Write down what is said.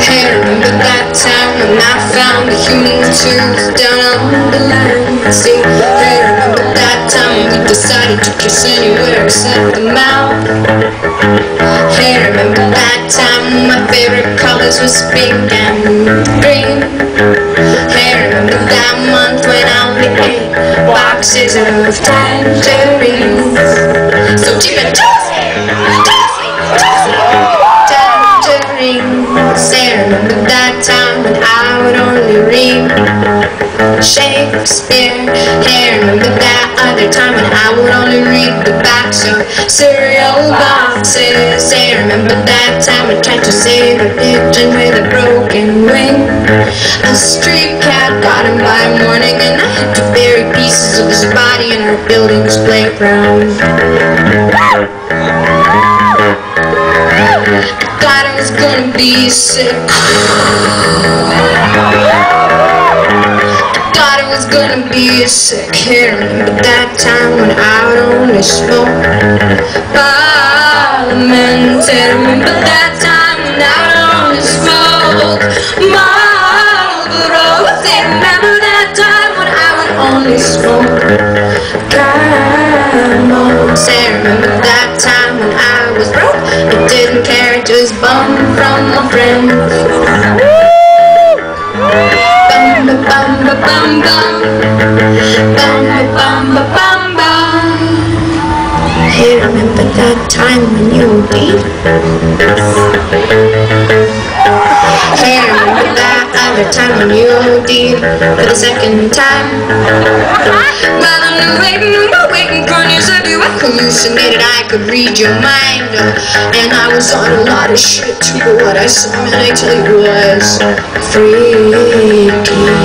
Hey, remember that time when I found the human tooth down on the line? See, hey, remember that time when we decided to kiss anywhere except the mouth? Hey, remember that time when my favorite colors was pink and green? Hey, remember that month when I only ate boxes of tangerines? So and juicy, juicy, juicy, Shakespeare? Hey, remember that other time when I would only read the backs of cereal boxes? Hey, remember that time I tried to save a pigeon with a broken wing? A street cat got him by morning and I had to bury pieces of his body in our building's playground. I Thought I was gonna be sick. Be sick. Here, remember that time when I would only smoke Parliament. Remember that time when I would only smoke Marlboro. Remember that time when I would only smoke Camel. Say, remember that time when I was broke? I didn't care, just bum from my friends. Bum bum bum you were beat? Hey, remember that other time when you did for the second time? Well, I'm not waiting, I'm not waiting for news of you. I hallucinated, I could read your mind. And I was on a lot of shit too, but what I saw, man, I tell you was freaky.